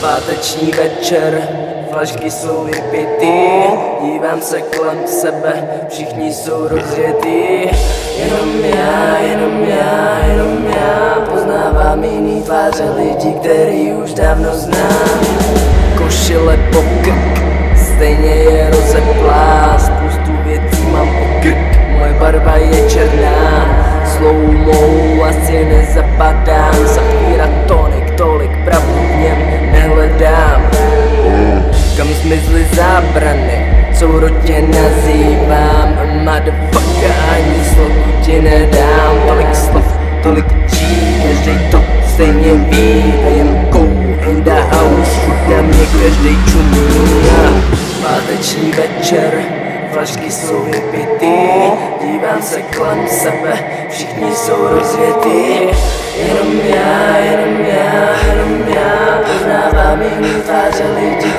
Páteční večer, flašky jsou vypity Dívám se kolem sebe, všichni jsou rozjetí. Jenom já, jenom já, jenom já Poznávám jiný tváře lidí, který už dávno znám. Košile po krk, stejně je rozeplá Spoustu věcí mám po krk, moje barva je černá Slow mou asi nezapadám zábrany, co rotě nazývám Motherfucker, ani slovu ti nedám Tolik slov, tolik čí, každej to stejně ví Jen go in the house, na mě každej čumí Páteční večer, flašky jsou vypity Dívám se kolem sebe, všichni jsou rozvětí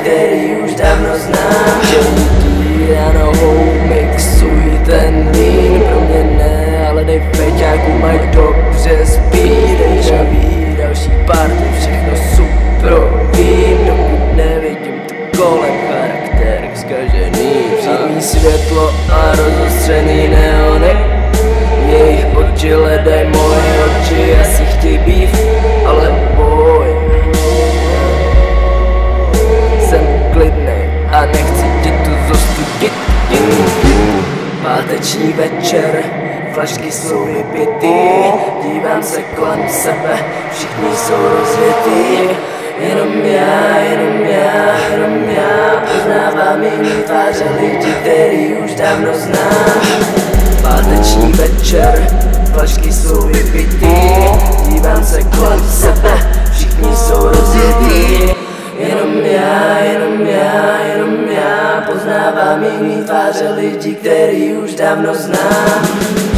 který už dávno znám Že ráno mixují ten lín Pro mě ne, ale dej feťáku, mají dobře spí Deja vu, další party, všechno super vím Dokud nevidím to kolem charakter zkažený Přijmí světlo a rozostřený neony. Jejich oči ledej moje oči asi chtějí býv, Páteční večer, flašky jsou vypity Dívám se kolem sebe, všichni jsou rozvětí Jenom já, jenom já, jenom já Poznávám jiný tváře lidí, který už dávno znám. Páteční večer, flašky jsou vypity Dívám se kolem sebe, Poznávám jiný tváře lidí, který už dávno znám